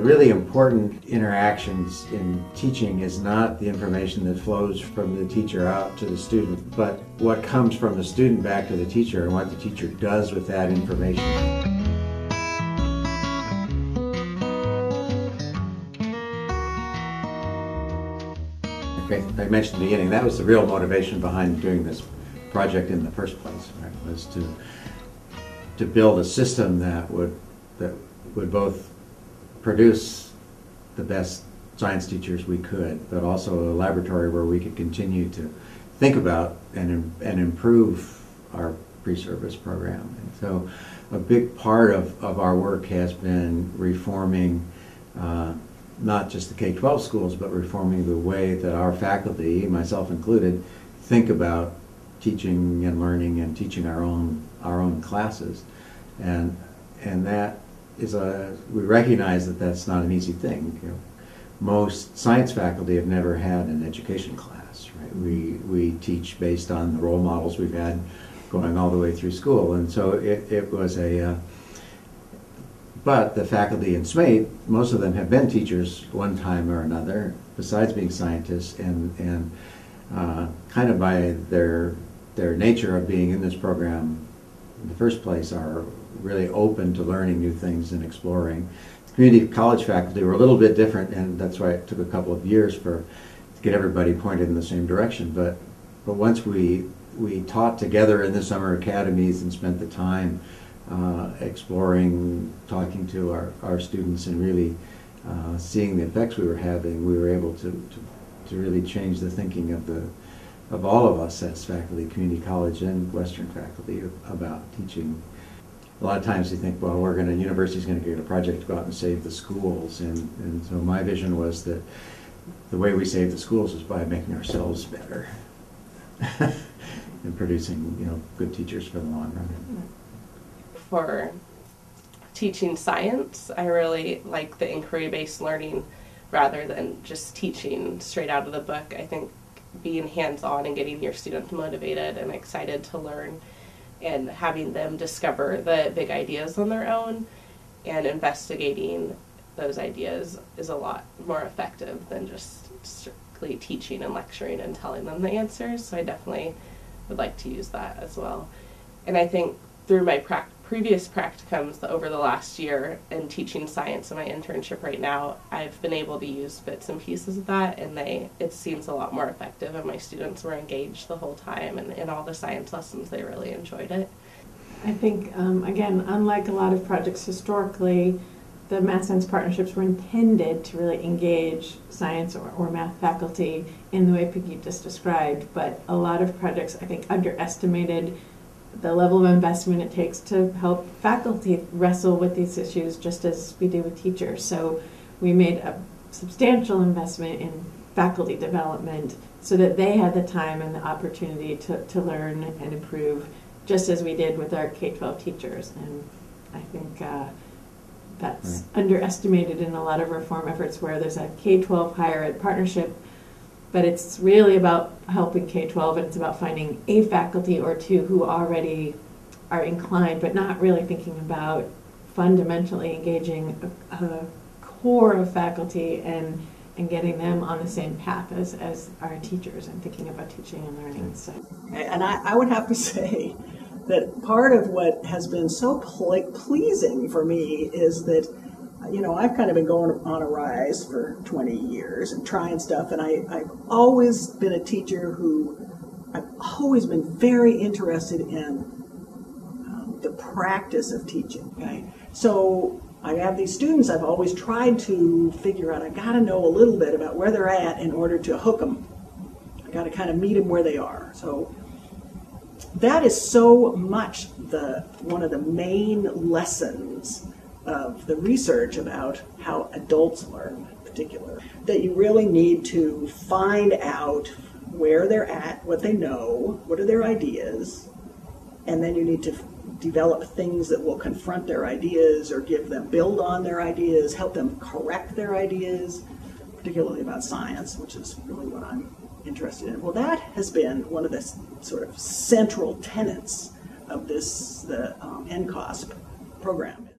the really important interactions in teaching is not the information that flows from the teacher out to the student, but what comes from the student back to the teacher and what the teacher does with that information. Okay, I mentioned at the beginning, that was the real motivation behind doing this project in the first place, right, was to to build a system that would that would both produce the best science teachers we could, but also a laboratory where we could continue to think about and and improve our pre-service program. And so, a big part of, of our work has been reforming. Uh, not just the K-12 schools, but reforming the way that our faculty, myself included, think about teaching and learning and teaching our own our own classes, and and that is a we recognize that that's not an easy thing. You know, most science faculty have never had an education class, right? We we teach based on the role models we've had going all the way through school, and so it, it was a uh, but the faculty in SMATE, most of them have been teachers one time or another, besides being scientists, and, and uh, kind of by their, their nature of being in this program in the first place are really open to learning new things and exploring. Community college faculty were a little bit different, and that's why it took a couple of years for to get everybody pointed in the same direction. But but once we we taught together in the summer academies and spent the time uh, exploring, talking to our, our students, and really uh, seeing the effects we were having, we were able to, to, to, really change the thinking of the of all of us as faculty, community college and Western faculty about teaching. A lot of times you think, well, we're going to, university's going to get a project to go out and save the schools, and, and so my vision was that the way we save the schools is by making ourselves better and producing, you know, good teachers for the long run for teaching science. I really like the inquiry based learning rather than just teaching straight out of the book. I think being hands on and getting your students motivated and excited to learn and having them discover the big ideas on their own and investigating those ideas is a lot more effective than just strictly teaching and lecturing and telling them the answers. So I definitely would like to use that as well. And I think through my practice previous practicums over the last year and teaching science in my internship right now, I've been able to use bits and pieces of that, and they it seems a lot more effective. And my students were engaged the whole time, and in all the science lessons, they really enjoyed it. I think um, again, unlike a lot of projects historically, the math science partnerships were intended to really engage science or, or math faculty in the way Peggy just described. But a lot of projects, I think, underestimated the level of investment it takes to help faculty wrestle with these issues just as we do with teachers. So we made a substantial investment in faculty development so that they had the time and the opportunity to, to learn and improve just as we did with our K-12 teachers. And I think uh, that's right. underestimated in a lot of reform efforts where there's a K-12 higher ed partnership but it's really about helping K-12 and it's about finding a faculty or two who already are inclined but not really thinking about fundamentally engaging a, a core of faculty and and getting them on the same path as, as our teachers and thinking about teaching and learning. Mm. So. And I, I would have to say that part of what has been so ple- pleasing for me is that you know, I've kind of been going on a rise for 20 years and trying stuff, and I, I've always been a teacher who I've always been very interested in um, the practice of teaching. Okay, so I have these students. I've always tried to figure out. I got to know a little bit about where they're at in order to hook them. I got to kind of meet them where they are. So that is so much the one of the main lessons of the research about how adults learn in particular, that you really need to find out where they're at, what they know, what are their ideas, and then you need to develop things that will confront their ideas or give them build on their ideas, help them correct their ideas, particularly about science, which is really what I'm interested in. Well, that has been one of the sort of central tenets of this the um, NCOSP program.